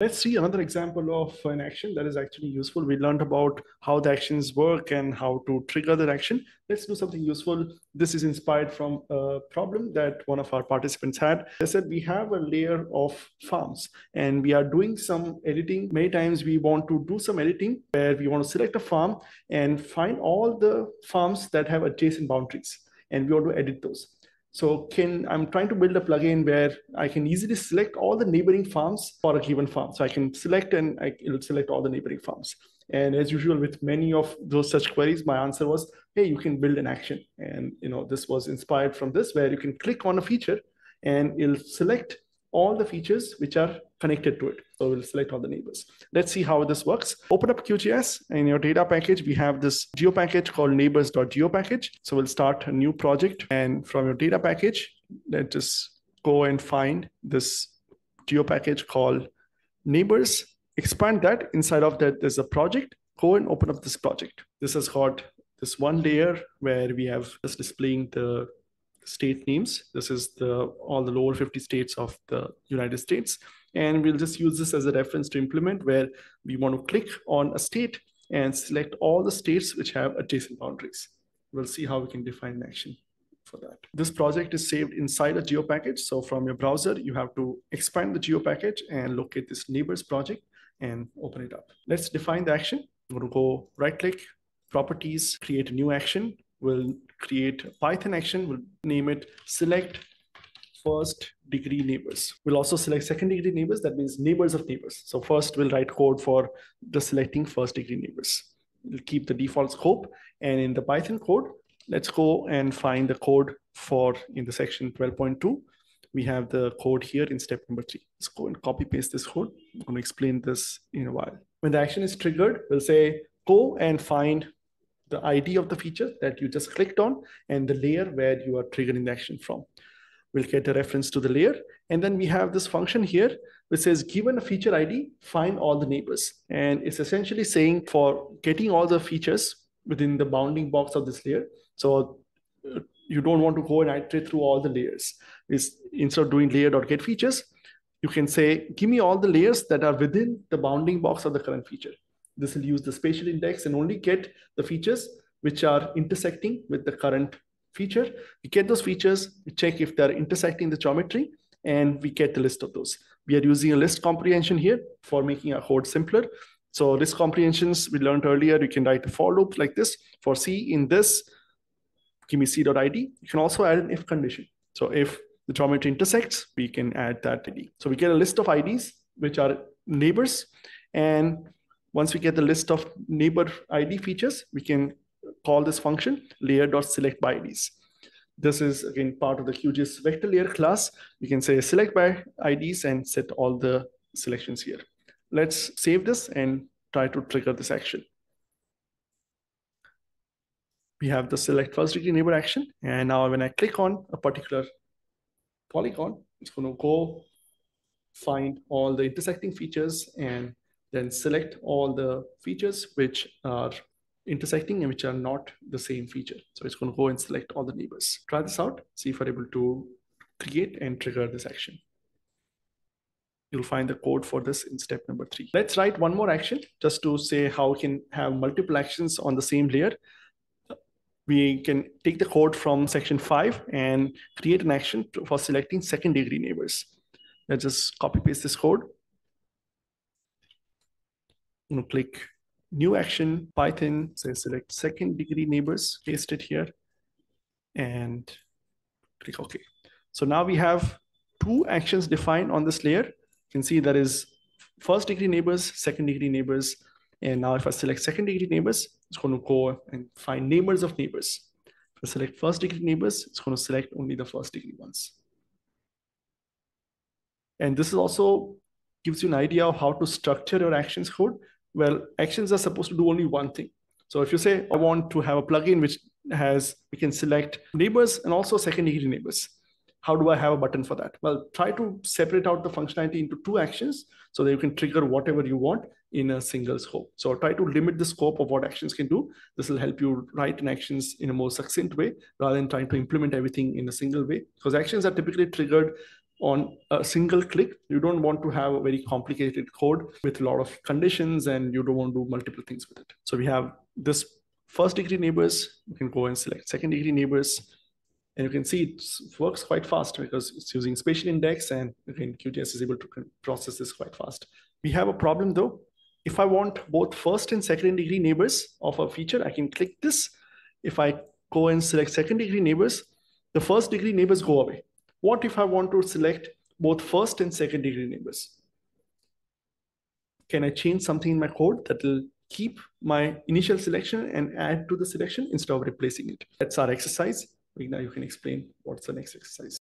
Let's see another example of an action that is actually useful. We learned about how the actions work and how to trigger the action. Let's do something useful. This is inspired from a problem that one of our participants had. They said we have a layer of farms and we are doing some editing. Many times we want to do some editing where we want to select a farm and find all the farms that have adjacent boundaries and we want to edit those. So can I'm trying to build a plugin where I can easily select all the neighboring farms for a given farm. So I can select and I, it'll select all the neighboring farms. And as usual with many of those such queries, my answer was, hey, you can build an action. And you know this was inspired from this where you can click on a feature and it'll select all the features which are connected to it. So we'll select all the neighbors. Let's see how this works. Open up QGIS. In your data package, we have this geo package called neighbors.geo package. So we'll start a new project. And from your data package, let's just go and find this geo package called neighbors. Expand that. Inside of that, there's a project. Go and open up this project. This has got this one layer where we have just displaying the state names. This is the all the lower 50 states of the United States. And we'll just use this as a reference to implement where we want to click on a state and select all the states which have adjacent boundaries. We'll see how we can define an action for that. This project is saved inside a geo package. So from your browser, you have to expand the geo package and locate this neighbors project and open it up. Let's define the action. I'm going to go right click, properties, create a new action we'll create a Python action. We'll name it select first degree neighbors. We'll also select second degree neighbors. That means neighbors of neighbors. So first we'll write code for the selecting first degree neighbors. We'll keep the default scope. And in the Python code, let's go and find the code for in the section 12.2. We have the code here in step number three. Let's go and copy paste this code. I'm going to explain this in a while. When the action is triggered, we'll say go and find the ID of the feature that you just clicked on and the layer where you are triggering the action from. We'll get a reference to the layer. And then we have this function here which says given a feature ID, find all the neighbors. And it's essentially saying for getting all the features within the bounding box of this layer. So uh, you don't want to go and iterate through all the layers. Is instead of doing layer.get features, you can say, give me all the layers that are within the bounding box of the current feature. This will use the spatial index and only get the features which are intersecting with the current feature. We get those features, we check if they're intersecting the geometry, and we get the list of those. We are using a list comprehension here for making our code simpler. So list comprehensions we learned earlier, you can write a for loop like this. For C in this, give me c.id. You can also add an if condition. So if the geometry intersects, we can add that ID. So we get a list of IDs, which are neighbors. And once we get the list of neighbor ID features, we can call this function layer.select by IDs. This is again part of the QGIS vector layer class. We can say select by IDs and set all the selections here. Let's save this and try to trigger this action. We have the select first degree neighbor action. And now when I click on a particular polygon, it's going to go find all the intersecting features and then select all the features which are intersecting and which are not the same feature. So it's going to go and select all the neighbors. Try this out, see if we're able to create and trigger this action. You'll find the code for this in step number three. Let's write one more action just to say how we can have multiple actions on the same layer. We can take the code from section five and create an action for selecting second degree neighbors. Let's just copy paste this code Going to click new action, Python, say select second degree neighbors, paste it here, and click OK. So now we have two actions defined on this layer. You can see that is first degree neighbors, second degree neighbors. And now if I select second degree neighbors, it's going to go and find neighbors of neighbors. If I select first degree neighbors, it's going to select only the first degree ones. And this is also gives you an idea of how to structure your actions code well, actions are supposed to do only one thing. So if you say, I want to have a plugin which has, we can select neighbors and also second degree neighbors. How do I have a button for that? Well, try to separate out the functionality into two actions so that you can trigger whatever you want in a single scope. So try to limit the scope of what actions can do. This will help you write in actions in a more succinct way rather than trying to implement everything in a single way because actions are typically triggered on a single click. You don't want to have a very complicated code with a lot of conditions and you don't want to do multiple things with it. So we have this first degree neighbors. You can go and select second degree neighbors. And you can see it works quite fast because it's using spatial index and again, QGIS is able to process this quite fast. We have a problem though. If I want both first and second degree neighbors of a feature, I can click this. If I go and select second degree neighbors, the first degree neighbors go away. What if I want to select both first and second degree neighbors? Can I change something in my code that will keep my initial selection and add to the selection instead of replacing it? That's our exercise. Now you can explain what's the next exercise.